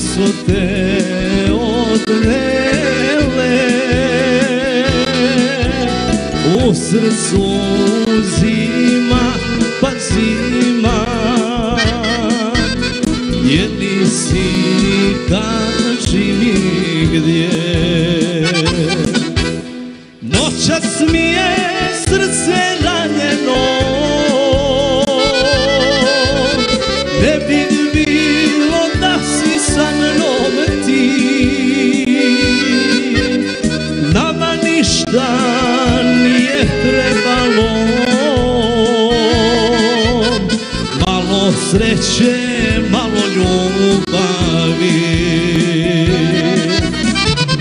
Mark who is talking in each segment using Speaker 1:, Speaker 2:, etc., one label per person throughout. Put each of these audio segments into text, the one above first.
Speaker 1: jesu te odvele U srcu zima pa zima. Jedni si kaži mi gdje ništa nije trebalo. Malo sreće, malo ljubavi.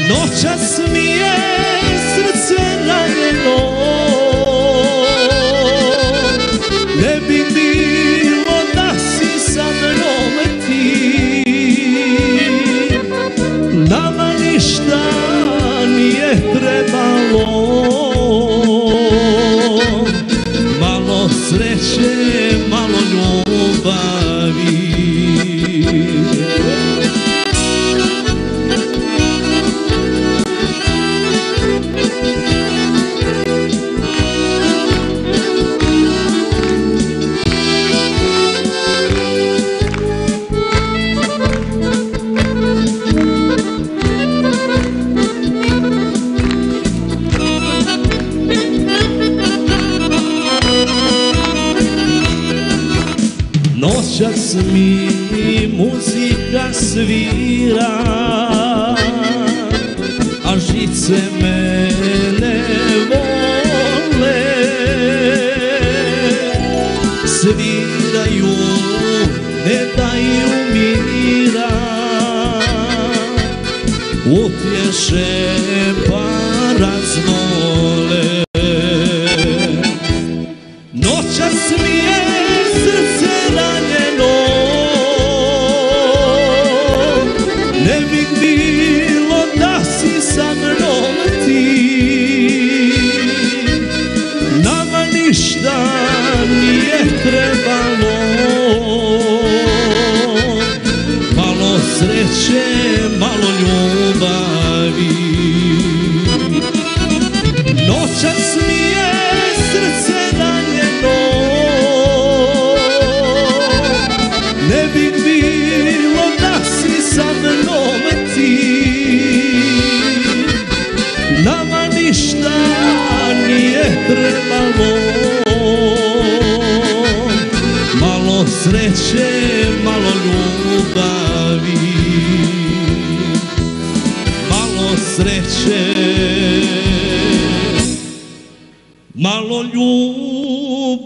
Speaker 1: Noćas mi je srce ranjeno. Ne bi bilo da si sa mnom ti. Nama ništa trebalo Noćas mi muzika svira A žice mene vole. Sviraju, ne daju mira Utješe pa raznole Ne bi bilo da si sa mnom ti. Nama ništa nije trebalo. Malo sreće, malo ljubavi. Noćas mi je srce ranjeno Ne bi ništa nije trebalo. Malo sreće, malo ljubavi. Malo sreće. Malo ljubavi